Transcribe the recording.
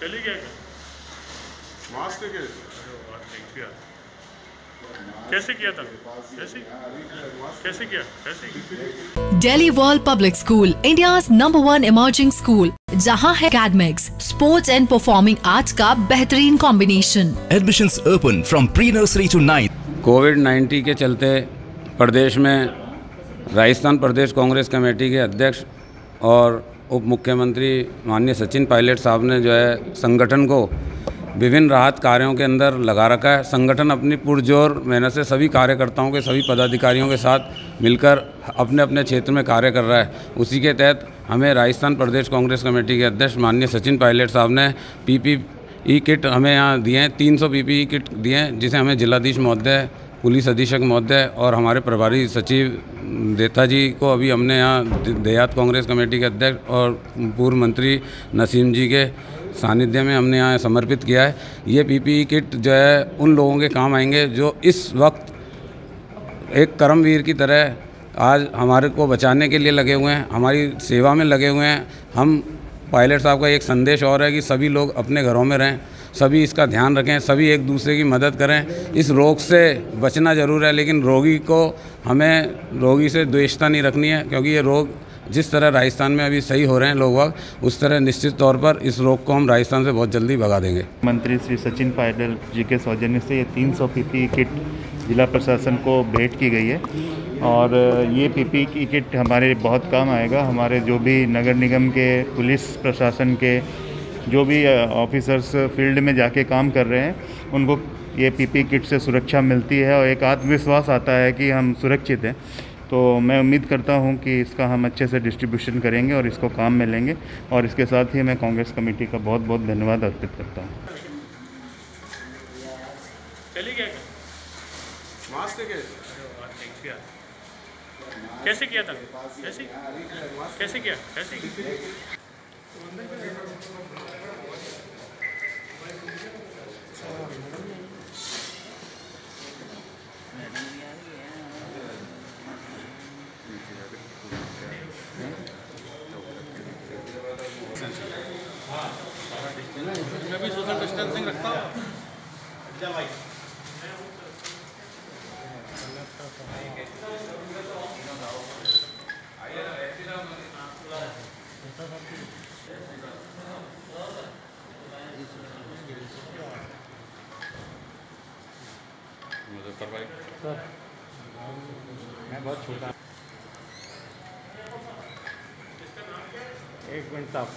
चली गया क्या? मास्क के Daily World Public School India number one emerging school जहाँ है academics sports and performing arts का बेहतरीन combination admission open from pre nursery to ninth Covid 19 के चलते प्रदेश में राजस्थान प्रदेश कांग्रेस कमेटी के अध्यक्ष और उप मुख्यमंत्री माननीय सचिन पायलट साहब ने जो है संगठन को विभिन्न राहत कार्यों के अंदर लगा रखा है। संगठन अपनी पुरजोर मेहनत से सभी कार्यकर्ताओं के, सभी पदाधिकारियों के साथ मिलकर अपने अपने क्षेत्र में कार्य कर रहा है। उसी के तहत हमें राजस्थान प्रदेश कांग्रेस कमेटी के अध्यक्ष माननीय सचिन पायलट साहब ने पी ई किट हमें यहाँ दिए हैं। तीन सौ पी किट दिए हैं, जिसे हमें जिलाधीश महोदय, पुलिस अधीक्षक महोदय और हमारे प्रभारी सचिव देता जी को अभी हमने यहाँ देहात कांग्रेस कमेटी के अध्यक्ष और पूर्व मंत्री नसीम जी के सानिध्य में हमने यहाँ समर्पित किया है। ये पीपीई किट जो है, उन लोगों के काम आएँगे जो इस वक्त एक कर्मवीर की तरह आज हमारे को बचाने के लिए लगे हुए हैं, हमारी सेवा में लगे हुए हैं। हम पायलट साहब का एक संदेश और है कि सभी लोग अपने घरों में रहें। सभी इसका ध्यान रखें, सभी एक दूसरे की मदद करें। इस रोग से बचना ज़रूर है, लेकिन रोगी को हमें, रोगी से द्वेषता नहीं रखनी है, क्योंकि ये रोग जिस तरह राजस्थान में अभी सही हो रहे हैं लोग वक्त उस तरह निश्चित तौर पर इस रोग को हम राजस्थान से बहुत जल्दी भगा देंगे। मंत्री श्री सचिन पायलट जी के सौजन्य से ये 300 पीपीई किट जिला प्रशासन को भेंट की गई है। और ये पीपीई की किट हमारे बहुत काम आएगा। हमारे जो भी नगर निगम के, पुलिस प्रशासन के जो भी ऑफिसर्स फ़ील्ड में जाके काम कर रहे हैं, उनको ये पीपी किट से सुरक्षा मिलती है और एक आत्मविश्वास आता है कि हम सुरक्षित हैं। तो मैं उम्मीद करता हूँ कि इसका हम अच्छे से डिस्ट्रीब्यूशन करेंगे और इसको काम में लेंगे। और इसके साथ ही मैं कांग्रेस कमेटी का बहुत बहुत धन्यवाद अर्पित करता हूँ। चली गया क्या? अरे वाह देख लिया कैसे किया कैसे कैसे किया कैसे किया एक मिनट साहब